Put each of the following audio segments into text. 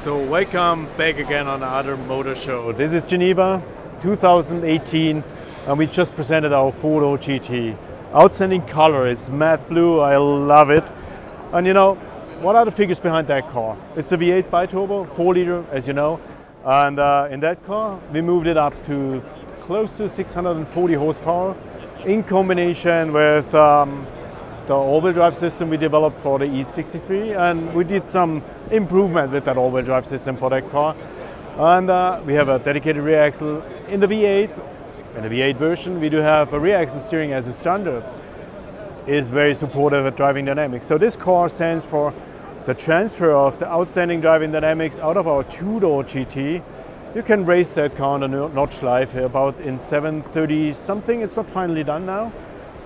So welcome back again on another motor show. This is Geneva 2018 and we just presented our four-door GT. Outstanding color, it's matte blue, I love it. And you know, what are the figures behind that car? It's a V8 biturbo, 4 liter as you know. And uh, in that car we moved it up to close to 640 horsepower in combination with um, the all-wheel drive system we developed for the E63 and we did some improvement with that all-wheel drive system for that car. And uh, we have a dedicated rear axle in the V8. In the V8 version, we do have a rear axle steering as a standard. Is very supportive of driving dynamics. So this car stands for the transfer of the outstanding driving dynamics out of our two-door GT. You can race that car on the Nordschleife about in 730 something. It's not finally done now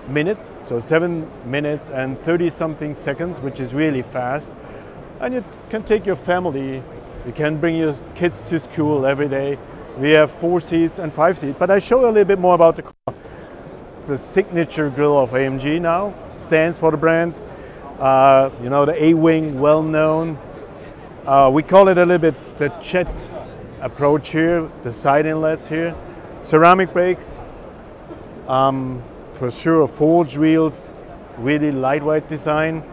minutes, so seven minutes and 30 something seconds, which is really fast. And you can take your family, you can bring your kids to school every day. We have four seats and five seats, but I show you a little bit more about the car. The signature grille of AMG now stands for the brand. Uh, you know, the A-Wing, well known. Uh, we call it a little bit the jet approach here, the side inlets here. Ceramic brakes, um, for sure forged wheels, really lightweight design.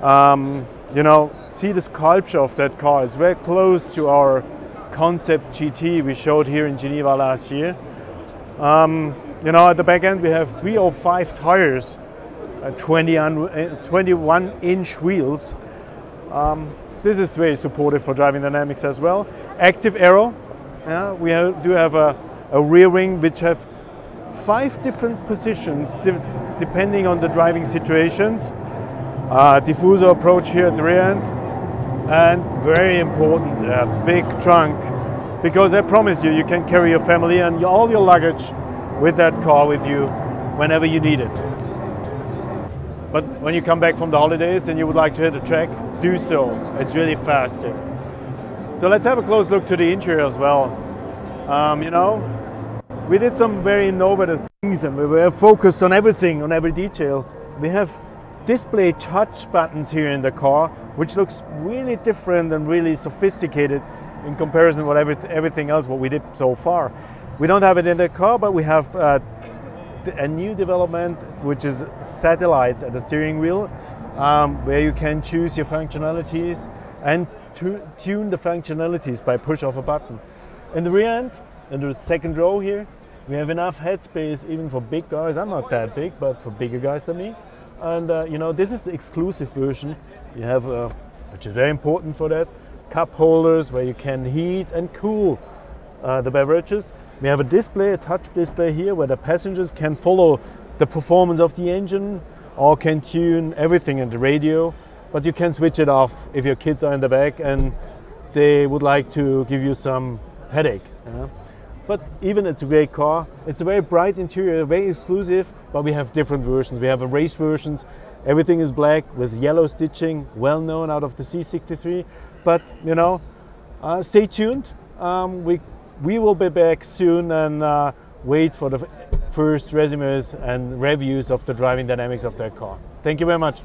Um, you know, see the sculpture of that car. It's very close to our concept GT we showed here in Geneva last year. Um, you know, at the back end we have 305 tires, uh, 20 uh, 21 inch wheels. Um, this is very supportive for driving dynamics as well. Active aero. Yeah, we do have a, a rear wing which have five different positions depending on the driving situations. Uh, diffuser approach here at the rear end and very important, a big trunk because I promise you, you can carry your family and all your luggage with that car with you whenever you need it. But when you come back from the holidays and you would like to hit a track, do so. It's really fast here. So let's have a close look to the interior as well. Um, you know, we did some very innovative things and we were focused on everything, on every detail. We have display touch buttons here in the car, which looks really different and really sophisticated in comparison with every, everything else what we did so far. We don't have it in the car, but we have uh, a new development, which is satellites at the steering wheel, um, where you can choose your functionalities and tune the functionalities by push of a button. In the rear end, in the second row here, we have enough headspace even for big guys. I'm not that big, but for bigger guys than me. And uh, you know, this is the exclusive version. You have, uh, which is very important for that, cup holders where you can heat and cool uh, the beverages. We have a display, a touch display here, where the passengers can follow the performance of the engine or can tune everything in the radio. But you can switch it off if your kids are in the back and they would like to give you some headache. But even it's a great car. It's a very bright interior, very exclusive, but we have different versions. We have a race versions. Everything is black with yellow stitching, well known out of the C63. But you know, uh, stay tuned. Um, we we will be back soon and uh, wait for the first resumes and reviews of the driving dynamics of that car. Thank you very much.